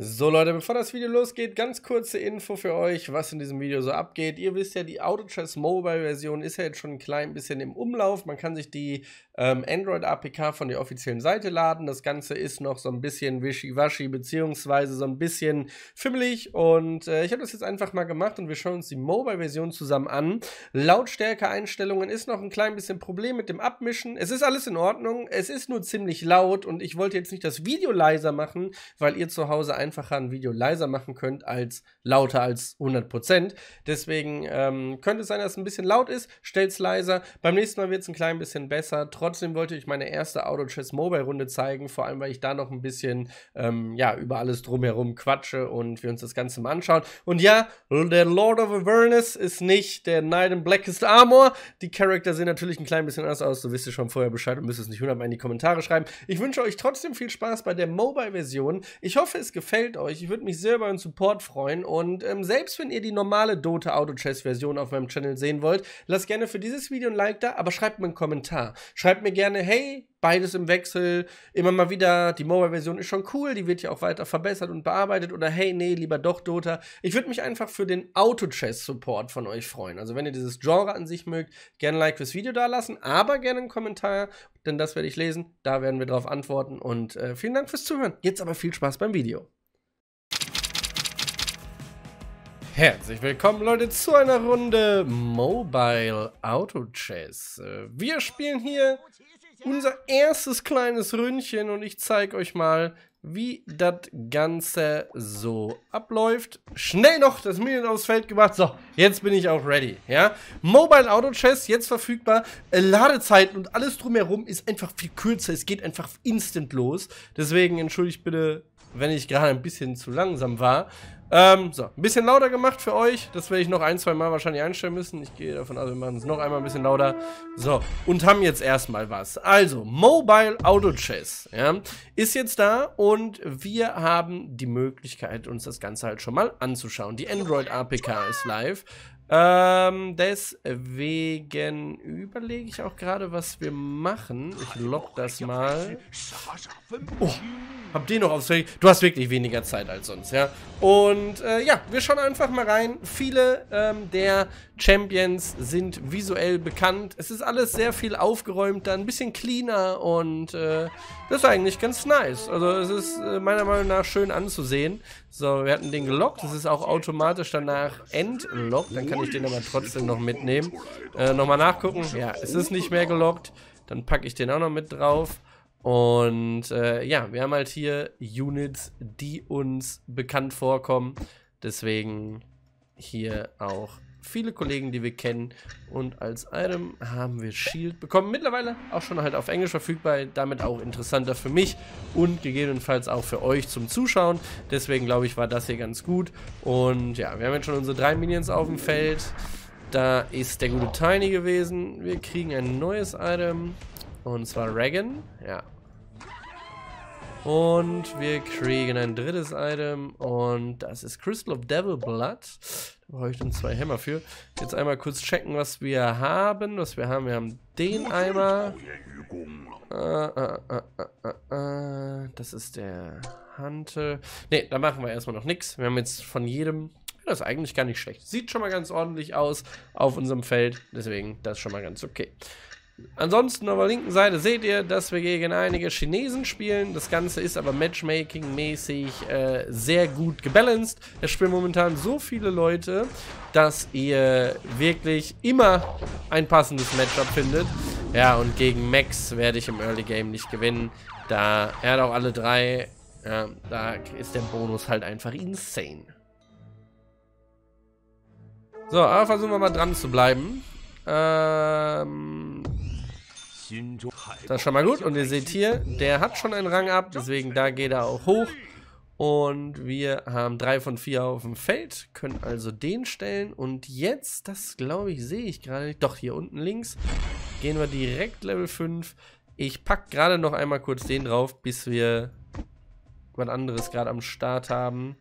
So Leute, bevor das Video losgeht, ganz kurze Info für euch, was in diesem Video so abgeht. Ihr wisst ja, die AutoChess Mobile Version ist ja jetzt schon ein klein bisschen im Umlauf. Man kann sich die ähm, Android APK von der offiziellen Seite laden. Das Ganze ist noch so ein bisschen wischiwaschi, beziehungsweise so ein bisschen fimmelig. Und äh, ich habe das jetzt einfach mal gemacht und wir schauen uns die Mobile Version zusammen an. Lautstärke-Einstellungen ist noch ein klein bisschen Problem mit dem Abmischen. Es ist alles in Ordnung, es ist nur ziemlich laut und ich wollte jetzt nicht das Video leiser machen, weil ihr zu Hause einfach einfacher ein Video leiser machen könnt als lauter als 100%. Deswegen ähm, könnte es sein, dass es ein bisschen laut ist. Stellt es leiser. Beim nächsten Mal wird es ein klein bisschen besser. Trotzdem wollte ich meine erste AutoChess Mobile Runde zeigen, vor allem weil ich da noch ein bisschen ähm, ja, über alles drumherum quatsche und wir uns das Ganze mal anschauen. Und ja, der Lord of Avernus ist nicht der Knight in Blackest Armor. Die Charakter sehen natürlich ein klein bisschen anders aus. So wisst ihr schon vorher Bescheid und müsst es nicht hundertmal in die Kommentare schreiben. Ich wünsche euch trotzdem viel Spaß bei der Mobile-Version. Ich hoffe, es gefällt gefällt euch. Ich würde mich sehr über einen Support freuen. Und ähm, selbst wenn ihr die normale Dota Auto Chess Version auf meinem Channel sehen wollt, lasst gerne für dieses Video ein Like da, aber schreibt mir einen Kommentar. Schreibt mir gerne, hey, beides im Wechsel, immer mal wieder, die Mobile-Version ist schon cool, die wird ja auch weiter verbessert und bearbeitet oder hey, nee, lieber doch Dota. Ich würde mich einfach für den Auto-Chess-Support von euch freuen. Also wenn ihr dieses Genre an sich mögt, gerne ein Like fürs Video da lassen, aber gerne einen Kommentar, denn das werde ich lesen, da werden wir darauf antworten und äh, vielen Dank fürs Zuhören. Jetzt aber viel Spaß beim Video. Herzlich willkommen, Leute, zu einer Runde Mobile Auto Chess. Äh, wir spielen hier unser erstes kleines Ründchen und ich zeige euch mal, wie das Ganze so abläuft. Schnell noch das Minion aufs Feld gemacht. So, jetzt bin ich auch ready. Ja, Mobile Auto Chess jetzt verfügbar. Äh, Ladezeiten und alles drumherum ist einfach viel kürzer. Es geht einfach instant los. Deswegen entschuldigt bitte, wenn ich gerade ein bisschen zu langsam war. Ähm, so, ein bisschen lauter gemacht für euch. Das werde ich noch ein, zwei Mal wahrscheinlich einstellen müssen. Ich gehe davon aus, wir machen es noch einmal ein bisschen lauter. So, und haben jetzt erstmal was. Also, Mobile Auto Chess, ja, ist jetzt da und wir haben die Möglichkeit, uns das Ganze halt schon mal anzuschauen. Die Android APK ist live. Ähm, deswegen überlege ich auch gerade, was wir machen. Ich log das mal. Oh, hab den noch aufs Du hast wirklich weniger Zeit als sonst, ja. Und äh, ja, wir schauen einfach mal rein. Viele ähm, der Champions sind visuell bekannt. Es ist alles sehr viel aufgeräumter, ein bisschen cleaner und äh, das ist eigentlich ganz nice. Also es ist äh, meiner Meinung nach schön anzusehen. So, wir hatten den gelockt. Das ist auch automatisch danach entlockt. Dann kann ich den aber trotzdem noch mitnehmen. Äh, Nochmal nachgucken. Ja, es ist nicht mehr gelockt. Dann packe ich den auch noch mit drauf. Und äh, ja, wir haben halt hier Units, die uns bekannt vorkommen. Deswegen hier auch viele Kollegen, die wir kennen. Und als Item haben wir Shield bekommen. Mittlerweile auch schon halt auf Englisch verfügbar. Damit auch interessanter für mich und gegebenenfalls auch für euch zum Zuschauen. Deswegen glaube ich, war das hier ganz gut. Und ja, wir haben jetzt schon unsere drei Minions auf dem Feld. Da ist der gute Tiny gewesen. Wir kriegen ein neues Item. Und zwar Regan. Ja, und wir kriegen ein drittes Item und das ist Crystal of Devil Blood. Da brauche ich dann zwei Hämmer für. Jetzt einmal kurz checken, was wir haben. Was wir haben, wir haben den Eimer. Äh, äh, äh, das ist der Hantel. Ne, da machen wir erstmal noch nichts. Wir haben jetzt von jedem das ist eigentlich gar nicht schlecht. Sieht schon mal ganz ordentlich aus auf unserem Feld. Deswegen, das ist schon mal ganz okay. Ansonsten auf der linken Seite seht ihr, dass wir gegen einige Chinesen spielen. Das Ganze ist aber Matchmaking-mäßig äh, sehr gut gebalanced. Es spielen momentan so viele Leute, dass ihr wirklich immer ein passendes Matchup findet. Ja, und gegen Max werde ich im Early Game nicht gewinnen, da er hat auch alle drei. Ja, da ist der Bonus halt einfach insane. So, aber versuchen wir mal dran zu bleiben. Ähm, das ist schon mal gut. Und ihr seht hier, der hat schon einen Rang ab, deswegen da geht er auch hoch. Und wir haben drei von vier auf dem Feld, können also den stellen. Und jetzt, das glaube ich, sehe ich gerade nicht. Doch, hier unten links gehen wir direkt Level 5. Ich packe gerade noch einmal kurz den drauf, bis wir was anderes gerade am Start haben.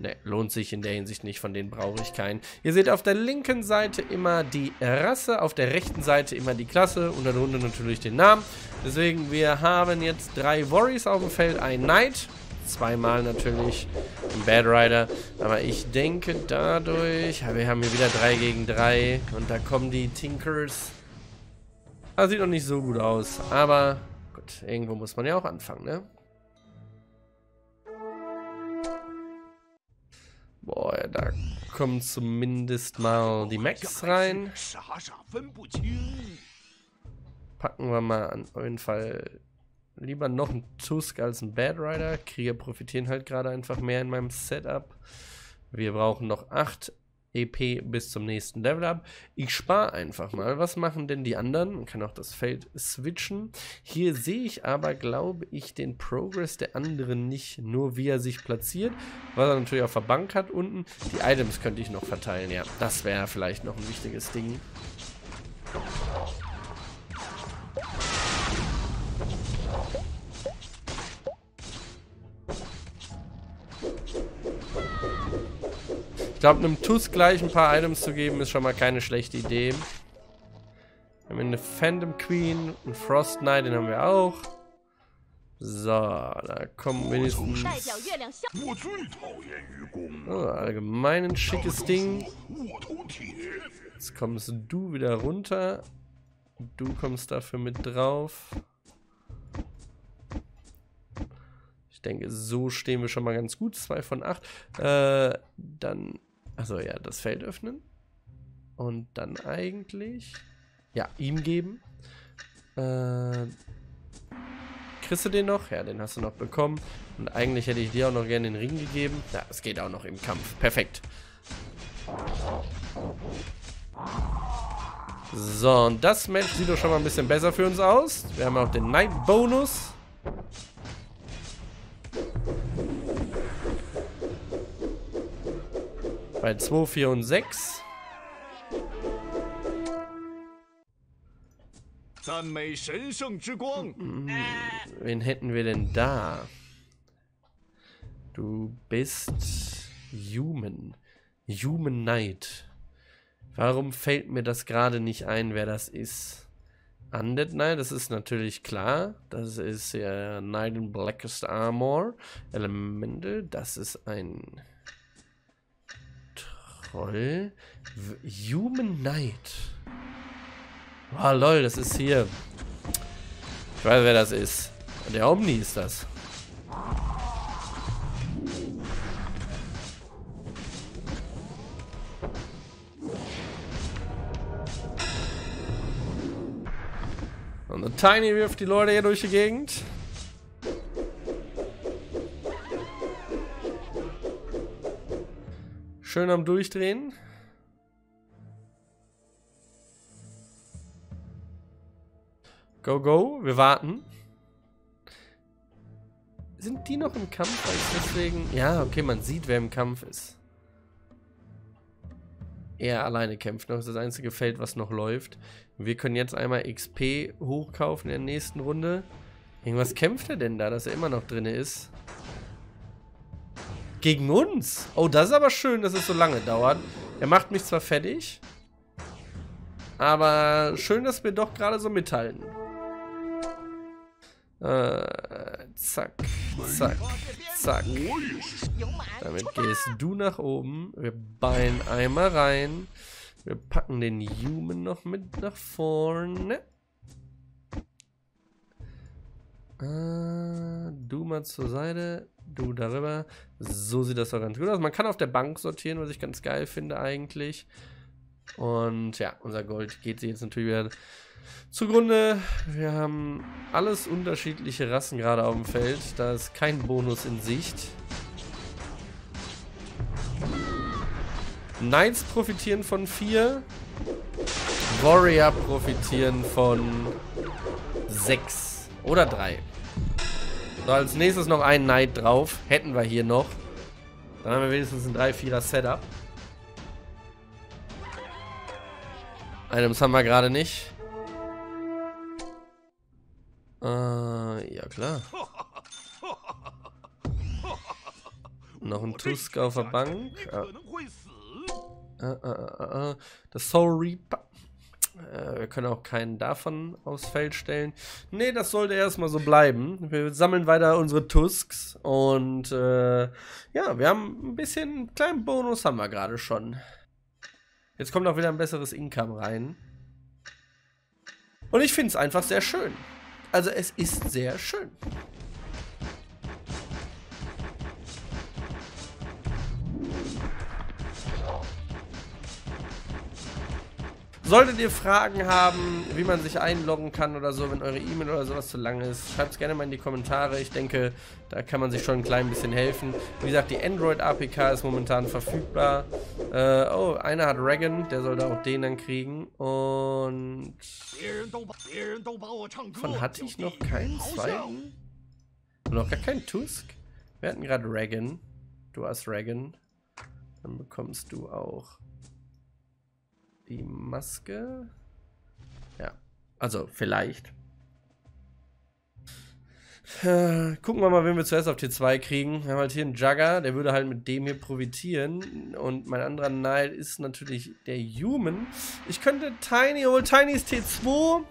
Ne, lohnt sich in der Hinsicht nicht, von denen brauche ich keinen. Ihr seht auf der linken Seite immer die Rasse, auf der rechten Seite immer die Klasse und darunter natürlich den Namen. Deswegen, wir haben jetzt drei Worries auf dem Feld, ein Knight, zweimal natürlich ein Bad Rider. Aber ich denke dadurch, wir haben hier wieder 3 gegen 3 und da kommen die Tinkers. Das sieht noch nicht so gut aus, aber gut, irgendwo muss man ja auch anfangen, ne? Boah, da kommen zumindest mal die Max rein. Packen wir mal an jeden Fall lieber noch einen Tusk als einen Bad Rider. Krieger profitieren halt gerade einfach mehr in meinem Setup. Wir brauchen noch 8 EP bis zum nächsten Level up. Ich spare einfach mal. Was machen denn die anderen? Man kann auch das Feld switchen. Hier sehe ich aber, glaube ich, den Progress der anderen nicht. Nur wie er sich platziert. Was er natürlich auf der Bank hat unten. Die Items könnte ich noch verteilen, ja. Das wäre vielleicht noch ein wichtiges Ding. Glaube, einem Tusk gleich ein paar Items zu geben, ist schon mal keine schlechte Idee. Wir haben eine Phantom Queen, einen Frost Knight, den haben wir auch. So, da kommt wenigstens... Oh, allgemein ein schickes Ding. Jetzt kommst du wieder runter. Du kommst dafür mit drauf. Ich denke, so stehen wir schon mal ganz gut. Zwei von acht. Äh, dann also ja, das Feld öffnen. Und dann eigentlich, ja, ihm geben. Äh, kriegst du den noch? Ja, den hast du noch bekommen. Und eigentlich hätte ich dir auch noch gerne den Ring gegeben. Ja, es geht auch noch im Kampf. Perfekt. So, und das Match sieht doch schon mal ein bisschen besser für uns aus. Wir haben auch den Night Bei 2, 4 und 6. Wen hätten wir denn da? Du bist Human. Human Knight. Warum fällt mir das gerade nicht ein, wer das ist? Undead Knight, das ist natürlich klar. Das ist ja Knight in Blackest Armor. Elemental, das ist ein Troll. Human Knight. Oh, lol, das ist hier. Ich weiß, wer das ist. Der Omni ist das. Und der Tiny wirft die Leute hier durch die Gegend. Schön am Durchdrehen. Go, go. Wir warten. Sind die noch im Kampf? deswegen... Ja, okay, man sieht, wer im Kampf ist. Er alleine kämpft noch. Ist das einzige Feld, was noch läuft. Wir können jetzt einmal XP hochkaufen in der nächsten Runde. Irgendwas kämpft er denn da, dass er immer noch drin ist? Gegen uns? Oh, das ist aber schön, dass es so lange dauert. Er macht mich zwar fertig, aber schön, dass wir doch gerade so mithalten. Äh, zack, zack, zack. Damit gehst du nach oben. Wir ballen einmal rein. Wir packen den Human noch mit nach vorne. Äh, du mal zur Seite du darüber. So sieht das doch ganz gut aus. Man kann auf der Bank sortieren, was ich ganz geil finde eigentlich. Und ja, unser Gold geht jetzt natürlich wieder zugrunde. Wir haben alles unterschiedliche Rassen gerade auf dem Feld. Da ist kein Bonus in Sicht. Knights profitieren von 4. Warrior profitieren von 6 oder 3. So, als nächstes noch ein Knight drauf. Hätten wir hier noch. Dann haben wir wenigstens ein 3-4er Setup. Items haben wir gerade nicht. Äh, ja klar. Noch ein Tusk auf der Bank. Ah. Uh, uh, das Soul Reaper. Äh, wir können auch keinen davon aufs Feld stellen. Ne, das sollte erstmal so bleiben. Wir sammeln weiter unsere Tusks und äh, ja, wir haben ein bisschen einen kleinen Bonus haben wir gerade schon. Jetzt kommt auch wieder ein besseres Income rein. Und ich finde es einfach sehr schön. Also es ist sehr schön. Solltet ihr Fragen haben, wie man sich einloggen kann oder so, wenn eure E-Mail oder sowas zu lang ist, schreibt es gerne mal in die Kommentare. Ich denke, da kann man sich schon ein klein bisschen helfen. Wie gesagt, die Android-APK ist momentan verfügbar. Äh, oh, einer hat Regan, der sollte auch den dann kriegen. Und... Von hatte ich noch keinen zweiten? Noch gar keinen Tusk? Wir hatten gerade Regan. Du hast Regan. Dann bekommst du auch die Maske. Ja, also vielleicht. Äh, gucken wir mal, wen wir zuerst auf T2 kriegen. Wir haben halt hier einen Jugger, der würde halt mit dem hier profitieren. Und mein anderer Nile ist natürlich der Human. Ich könnte Tiny, hol Tiny ist T2.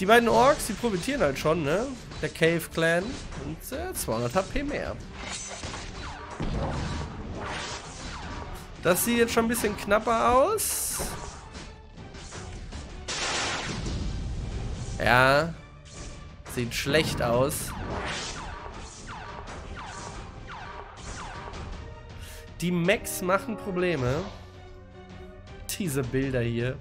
Die beiden Orks, die profitieren halt schon, ne? Der Cave Clan. Und äh, 200 HP mehr. Das sieht jetzt schon ein bisschen knapper aus. Ja. Sieht schlecht aus. Die Max machen Probleme. Diese Bilder hier.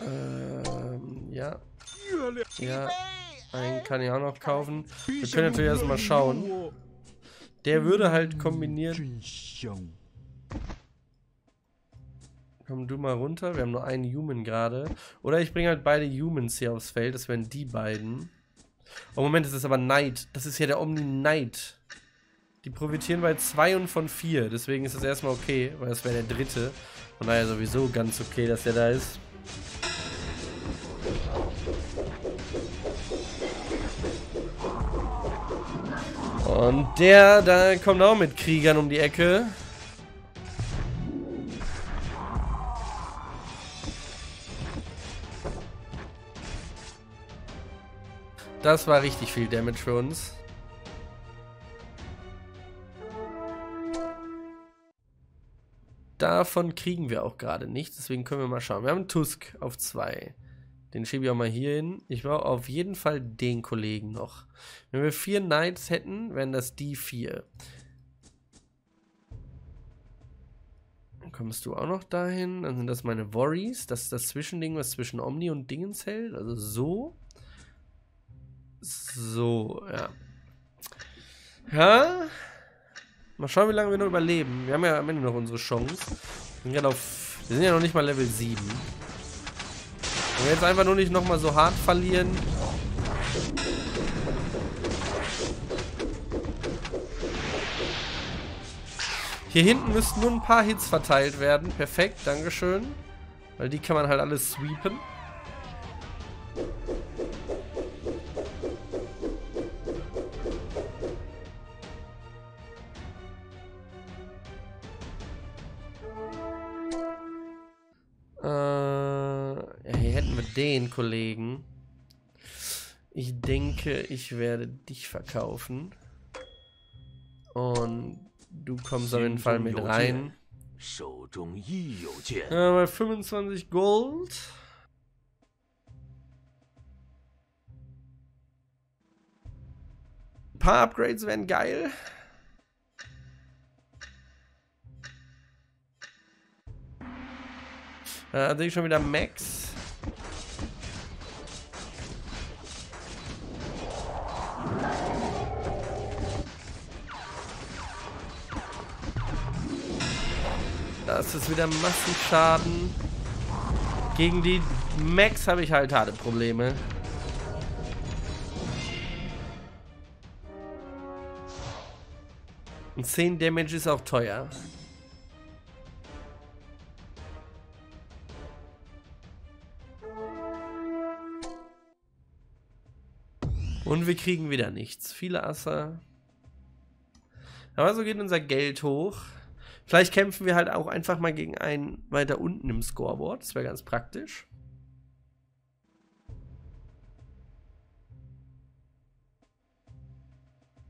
Ähm, ja. Ja. Einen kann ich auch noch kaufen. Wir können natürlich erstmal schauen. Der würde halt kombinieren. Komm du mal runter. Wir haben nur einen Human gerade. Oder ich bringe halt beide Humans hier aufs Feld. Das wären die beiden. Oh, Moment, das ist aber Knight. Das ist ja der Omni-Knight. Die profitieren bei zwei und von vier. Deswegen ist das erstmal okay, weil das wäre der dritte. Von daher sowieso ganz okay, dass der da ist. Und der, da kommt auch mit Kriegern um die Ecke. Das war richtig viel Damage für uns. Davon kriegen wir auch gerade nichts, deswegen können wir mal schauen. Wir haben Tusk auf 2. Den schiebe ich auch mal hier hin. Ich brauche auf jeden Fall den Kollegen noch. Wenn wir vier Knights hätten, wären das die vier. Dann kommst du auch noch dahin. Dann sind das meine Worries. Das ist das Zwischending, was zwischen Omni und Dingens hält. Also so. So, ja. Ja, Mal schauen, wie lange wir noch überleben. Wir haben ja am Ende noch unsere Chance. Wir sind, auf, wir sind ja noch nicht mal Level 7. Wenn wir jetzt einfach nur nicht nochmal so hart verlieren. Hier hinten müssten nur ein paar Hits verteilt werden. Perfekt, Dankeschön. Weil die kann man halt alles sweepen. Den Kollegen. Ich denke, ich werde dich verkaufen. Und du kommst auf jeden Fall mit rein. Ja, bei 25 Gold. Ein paar Upgrades wären geil. Da sehe ich schon wieder Max. Das ist wieder Massenschaden. Gegen die Max habe ich halt harte Probleme. Und 10 Damage ist auch teuer. Und wir kriegen wieder nichts. Viele Asser. Aber so geht unser Geld hoch. Vielleicht kämpfen wir halt auch einfach mal gegen einen weiter unten im Scoreboard. Das wäre ganz praktisch.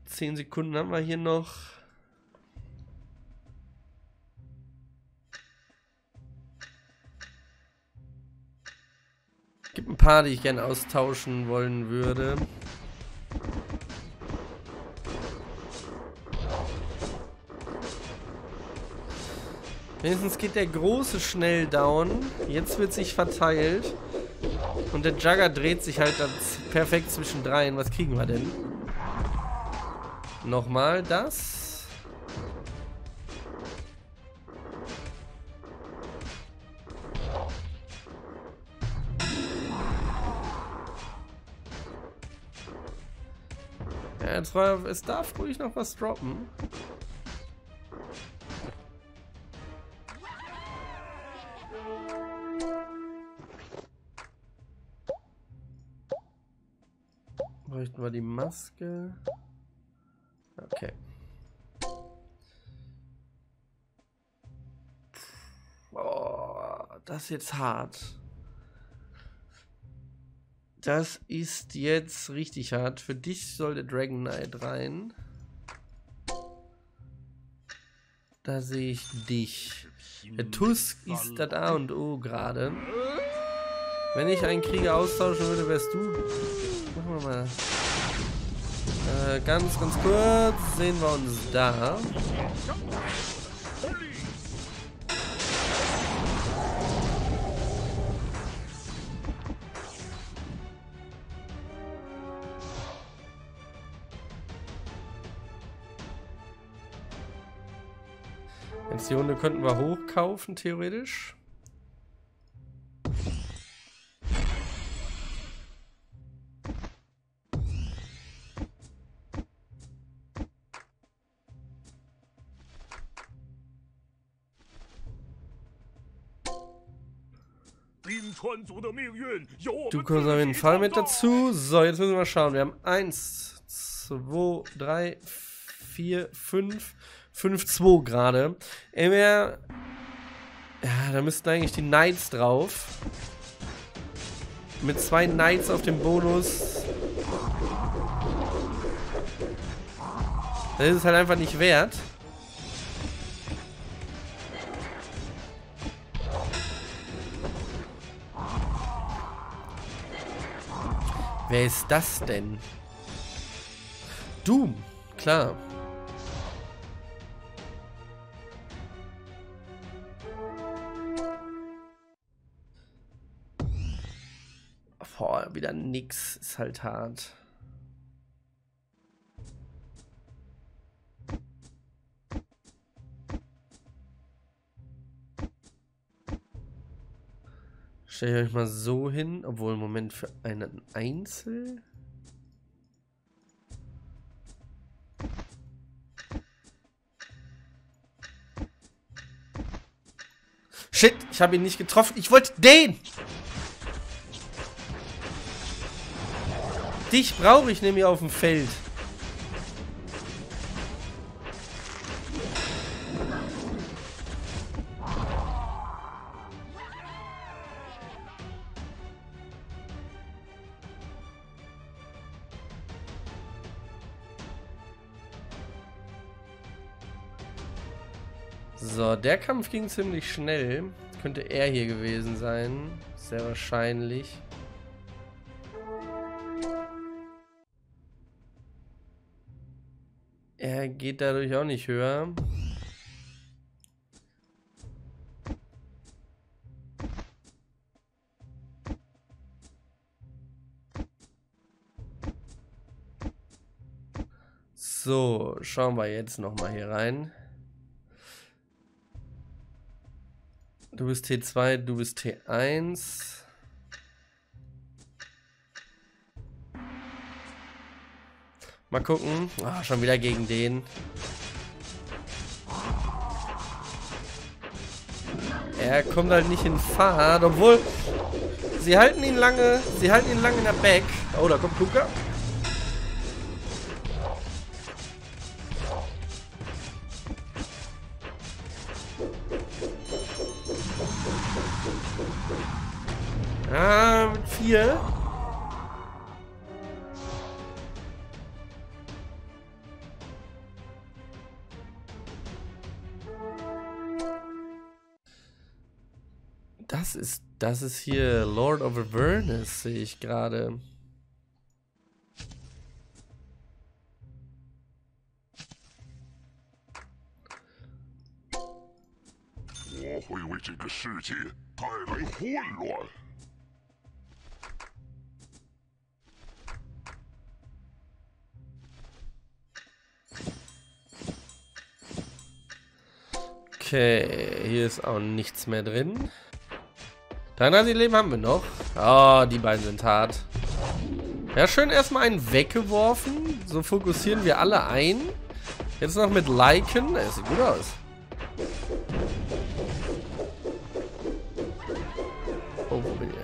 Zehn Sekunden haben wir hier noch. Gibt ein paar, die ich gerne austauschen wollen würde. Wenigstens geht der große schnell down. Jetzt wird sich verteilt. Und der Jugger dreht sich halt perfekt zwischen dreien. Was kriegen wir denn? Nochmal das. Ja, es darf ruhig noch was droppen. Bräuchten wir die Maske. Okay. Oh, das ist jetzt hart. Das ist jetzt richtig hart. Für dich soll der Dragon Knight rein. Da sehe ich dich. Der Tusk ist da A und O gerade. Wenn ich einen Krieger austauschen würde, wärst du. Machen wir mal. Äh, ganz, ganz kurz sehen wir uns da. Jetzt die Runde könnten wir hochkaufen, theoretisch. Du kommst auf jeden Fall mit dazu. So, jetzt müssen wir mal schauen. Wir haben 1, 2, 3, 4, 5, 5, 2 gerade. Ja, da müssten eigentlich die Knights drauf. Mit zwei Knights auf dem Bonus. Das ist halt einfach nicht wert. Wer ist das denn? Doom, klar. Boah, wieder nix. Ist halt hart. Stelle ich euch mal so hin, obwohl im Moment für einen Einzel. Shit, ich habe ihn nicht getroffen. Ich wollte den. Dich brauche ich nämlich auf dem Feld. Der Kampf ging ziemlich schnell. Könnte er hier gewesen sein. Sehr wahrscheinlich. Er geht dadurch auch nicht höher. So, schauen wir jetzt nochmal hier rein. Du bist T2, du bist T1. Mal gucken. Oh, schon wieder gegen den. Er kommt halt nicht in Fahrt, obwohl sie halten ihn lange, sie halten ihn lange in der Back. Oh, da kommt Luca. Das ist, hier Lord of Avernus, sehe ich gerade. Okay, hier ist auch nichts mehr drin. 33 Leben haben wir noch. Oh, die beiden sind hart. Ja, schön erstmal einen weggeworfen. So fokussieren wir alle ein. Jetzt noch mit Liken. Das sieht gut aus. Oh, wo bin ich?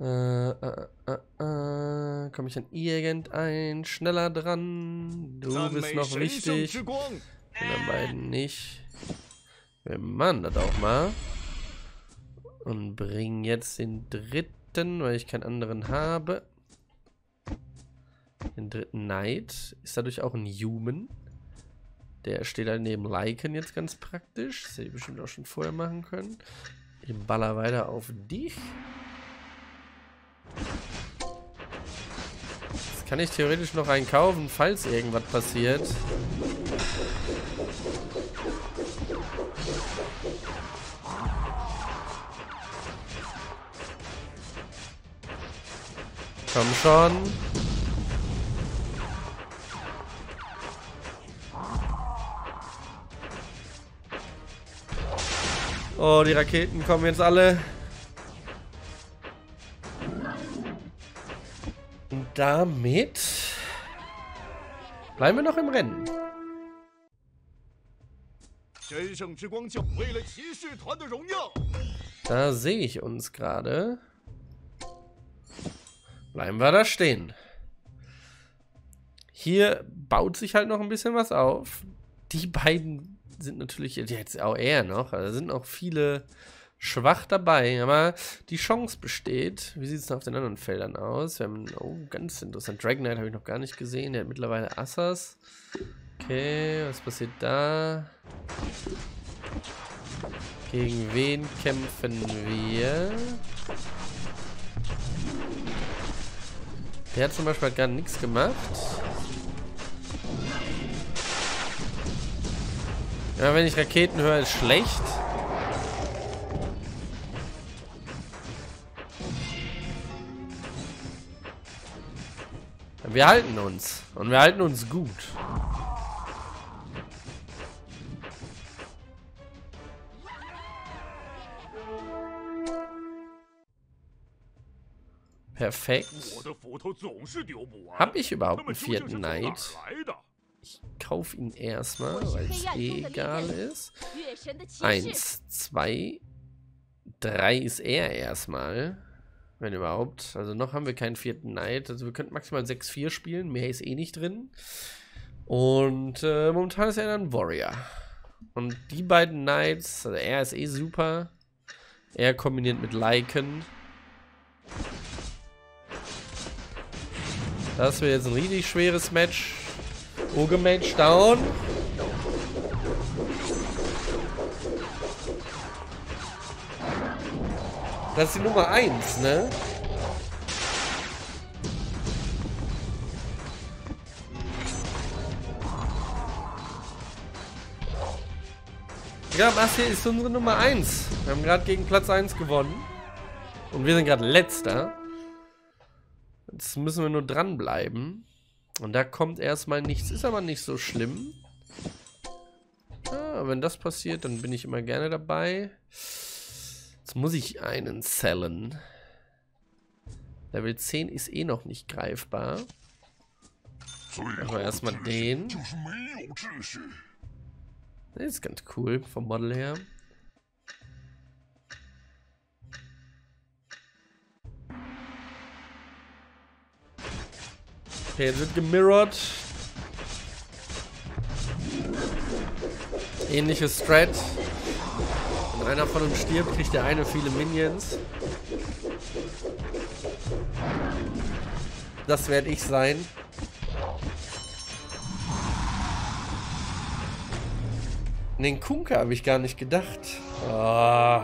Äh, äh, äh, äh. Komme ich an irgendein schneller dran? Du bist noch wichtig. Den beiden nicht. Wir machen das auch mal. Und bringen jetzt den dritten, weil ich keinen anderen habe. Den dritten Knight. Ist dadurch auch ein Human. Der steht halt neben Lycan jetzt ganz praktisch. Das hätte ich bestimmt auch schon vorher machen können. Ich baller weiter auf dich. Jetzt kann ich theoretisch noch einen kaufen, falls irgendwas passiert. Komm schon. Oh, die Raketen kommen jetzt alle. Und damit bleiben wir noch im Rennen. Da sehe ich uns gerade. Bleiben wir da stehen. Hier baut sich halt noch ein bisschen was auf. Die beiden sind natürlich jetzt auch eher noch. Also sind auch viele schwach dabei. Aber die Chance besteht. Wie sieht es auf den anderen Feldern aus? Wir haben, oh, ganz interessant. Dragon Knight habe ich noch gar nicht gesehen. Der hat mittlerweile Assas. Okay, was passiert da? Gegen wen kämpfen wir? Der hat zum Beispiel gar nichts gemacht. Ja, wenn ich Raketen höre, ist schlecht. Wir halten uns. Und wir halten uns gut. Perfekt. Habe ich überhaupt einen vierten Knight? Ich kaufe ihn erstmal, weil es eh egal ist. Eins, zwei, drei ist er erstmal. Wenn überhaupt. Also noch haben wir keinen vierten Knight. Also wir könnten maximal 6-4 spielen. Mehr ist eh nicht drin. Und äh, momentan ist er dann Warrior. Und die beiden Knights, also er ist eh super. Er kombiniert mit Lycan. Das wird jetzt ein richtig schweres Match. Oge-Match down. Das ist die Nummer 1, ne? Ja, das hier ist unsere Nummer 1. Wir haben gerade gegen Platz 1 gewonnen. Und wir sind gerade letzter. Jetzt müssen wir nur dranbleiben. Und da kommt erstmal nichts. Ist aber nicht so schlimm. Ah, wenn das passiert, dann bin ich immer gerne dabei. Jetzt muss ich einen zellen. Level 10 ist eh noch nicht greifbar. Machen wir erstmal den. Das ist ganz cool vom Model her. Okay, jetzt wird gemirrored. Ähnliches Strat. Wenn einer von uns stirbt, kriegt der eine viele Minions. Das werde ich sein. Den Kunker habe ich gar nicht gedacht. Oh.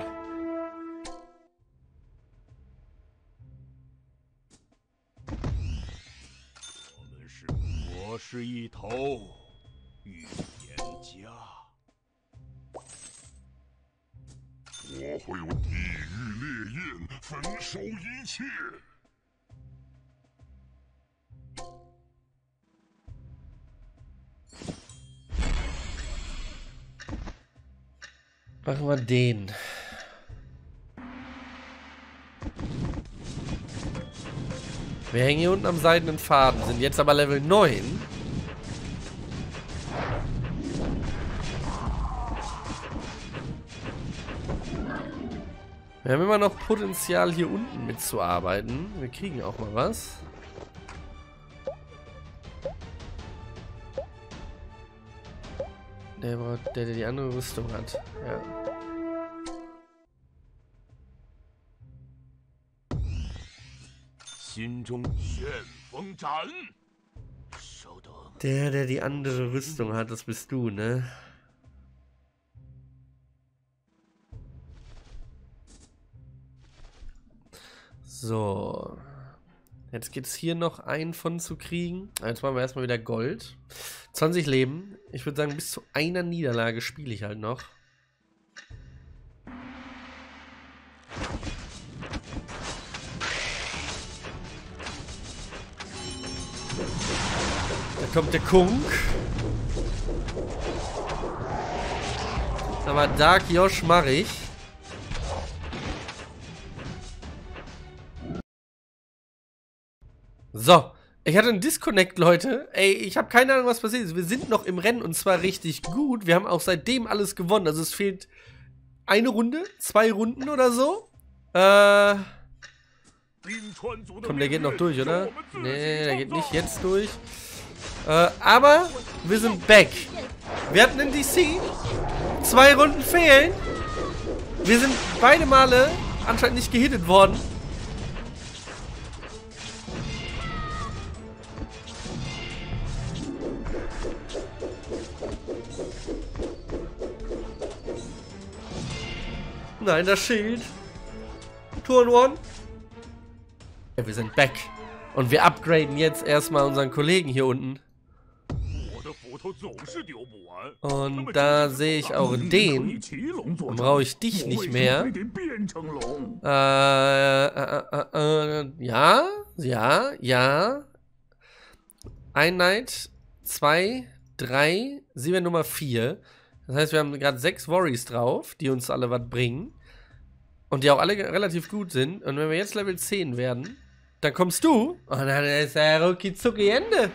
Machen wir den. Wir hängen hier unten am seidenen Faden, sind jetzt aber Level 9. Wir haben immer noch Potenzial hier unten mitzuarbeiten. Wir kriegen auch mal was. Der, der, der die andere Rüstung hat. Ja. Der, der die andere Rüstung hat, das bist du, ne? So. Jetzt geht es hier noch einen von zu kriegen. Jetzt machen wir erstmal wieder Gold. 20 Leben. Ich würde sagen, bis zu einer Niederlage spiele ich halt noch. Da kommt der Kunk. Aber Dark Josh mache ich. So. Ich hatte einen Disconnect, Leute. Ey, ich habe keine Ahnung, was passiert ist. Wir sind noch im Rennen und zwar richtig gut. Wir haben auch seitdem alles gewonnen. Also es fehlt eine Runde, zwei Runden oder so. Äh. Komm, der geht noch durch, oder? Nee, der geht nicht jetzt durch. Äh, aber wir sind back. Wir hatten einen DC. Zwei Runden fehlen. Wir sind beide Male anscheinend nicht gehittet worden. Nein, das Schild. Turn One. Wir sind back. Und wir upgraden jetzt erstmal unseren Kollegen hier unten. Und da sehe ich auch den. Dann brauche ich dich nicht mehr. Äh, äh, äh, äh, ja, ja, ja. Ein Knight, zwei, drei, Sieben Nummer vier. Das heißt, wir haben gerade sechs Worries drauf, die uns alle was bringen. Und die auch alle relativ gut sind. Und wenn wir jetzt Level 10 werden, dann kommst du. Und dann ist der Ruki Zucki Ende.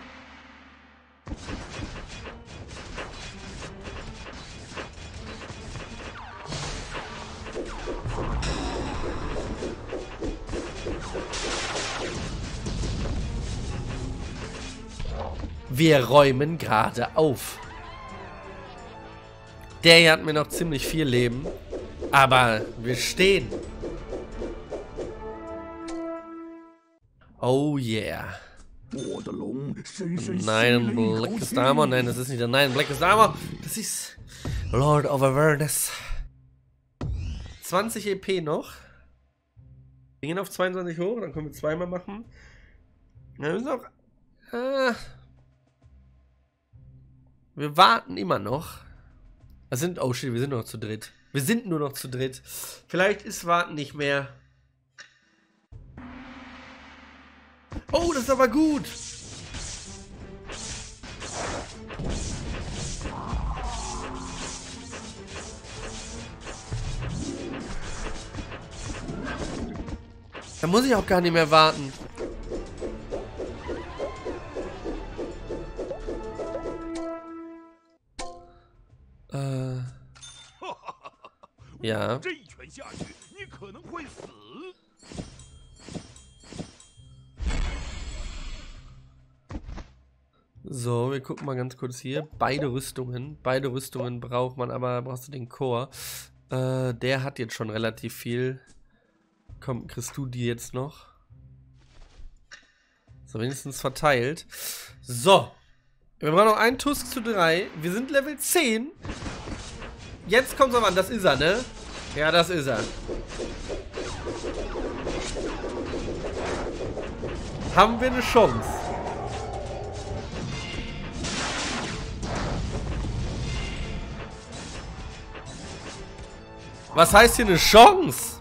Wir räumen gerade auf. Der hier hat mir noch ziemlich viel Leben. Aber wir stehen. Oh yeah. Nein, Blackest Armor. Nein, das ist nicht der Nein, Blackest Armor. Das ist Lord of Awareness. 20 EP noch. Wir gehen auf 22 hoch, dann können wir zweimal machen. Wir müssen auch... Äh, wir warten immer noch. Wir sind, oh shit, wir sind noch zu dritt. Wir sind nur noch zu dritt. Vielleicht ist Warten nicht mehr. Oh, das ist aber gut. Da muss ich auch gar nicht mehr warten. Ja. So, wir gucken mal ganz kurz hier. Beide Rüstungen. Beide Rüstungen braucht man, aber brauchst du den Chor. Äh, der hat jetzt schon relativ viel. Komm, kriegst du die jetzt noch? So, wenigstens verteilt. So. Wir brauchen noch einen Tusk zu drei. Wir sind Level 10. Jetzt kommt's aber an. Das ist er, ne? Ja, das ist er. Haben wir eine Chance? Was heißt hier eine Chance?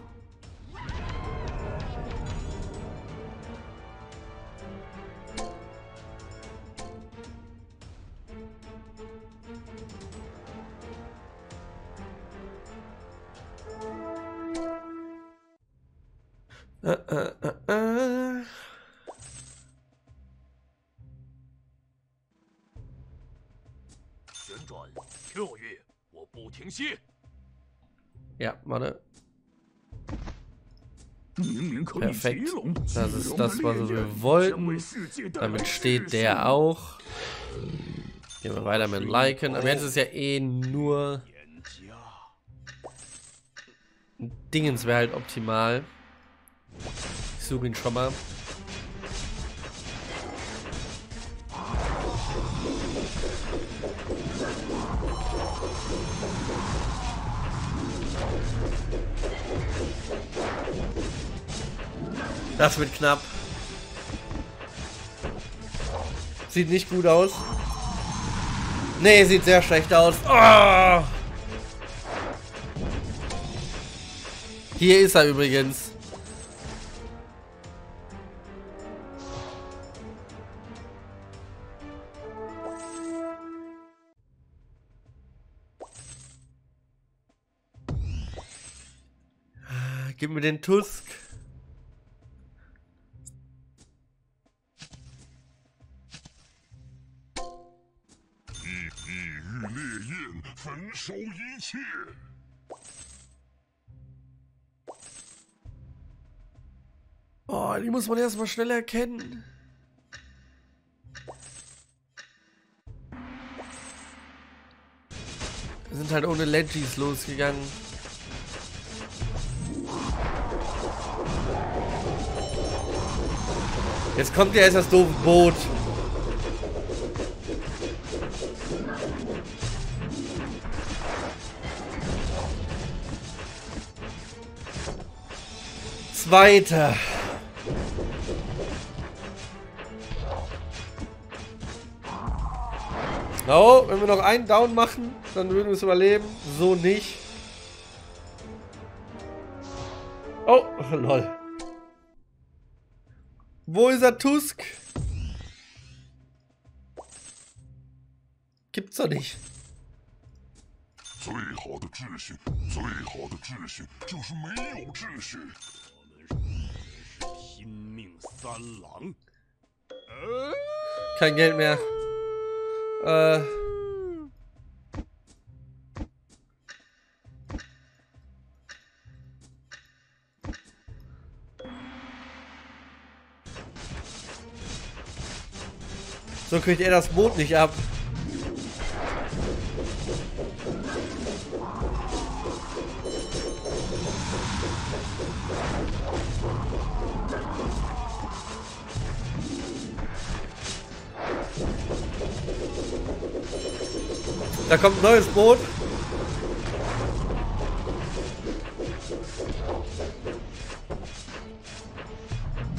Perfekt. Das ist das, was wir wollten. Damit steht der auch. Gehen wir weiter mit Liken. Aber jetzt ist ja eh nur... Dingens wäre halt optimal. Ich suche ihn schon mal. Das wird knapp. Sieht nicht gut aus. Nee, sieht sehr schlecht aus. Oh! Hier ist er übrigens. Gib mir den Tusk. Oh, die muss man erstmal schnell erkennen. Wir sind halt ohne Legis losgegangen. Jetzt kommt ja erst das doofe Boot. Zweiter. Oh, wenn wir noch einen Down machen, dann würden wir es überleben. So nicht. Oh, lol. Wo ist er, Tusk? Gibt's doch nicht. Kein Geld mehr. Äh. So kriegt er das Boot nicht ab. Kommt ein neues Boot.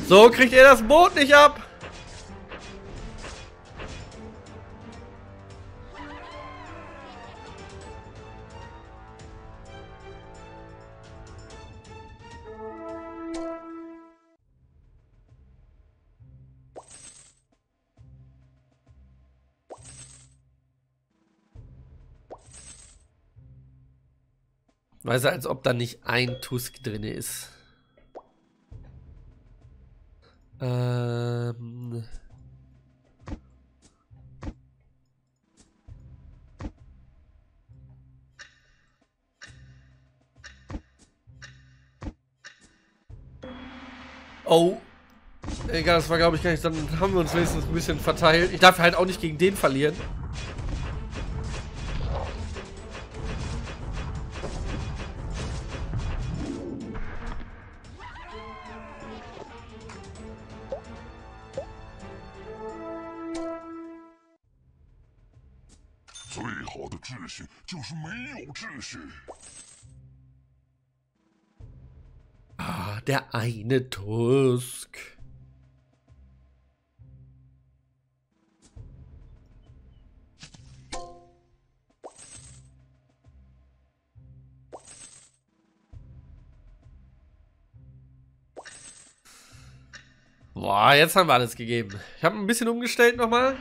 So kriegt er das Boot nicht ab. Weiß er, als ob da nicht ein Tusk drin ist. Ähm. Oh. Egal, das war glaube ich gar nicht. Dann haben wir uns wenigstens ein bisschen verteilt. Ich darf halt auch nicht gegen den verlieren. Eine Tusk. Boah, jetzt haben wir alles gegeben. Ich habe ein bisschen umgestellt nochmal.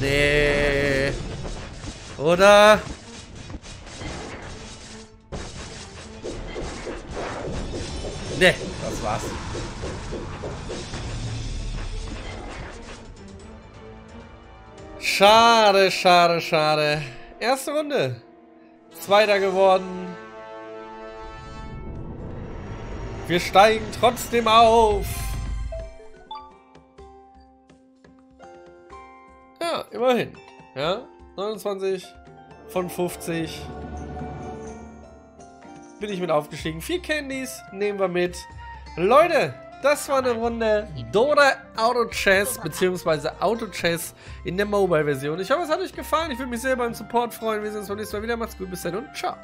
Nee. Oder? Nee, das war's. Schade, schade, schade. Erste Runde. Zweiter geworden. Wir steigen trotzdem auf. Immerhin. Ja, 29 von 50. Bin ich mit aufgestiegen. Vier Candies nehmen wir mit. Leute, das war eine Runde Dora Auto Chess, beziehungsweise Auto Chess in der Mobile-Version. Ich hoffe, es hat euch gefallen. Ich würde mich sehr beim Support freuen. Wir sehen uns beim nächsten Mal wieder. Macht's gut, bis dann und ciao.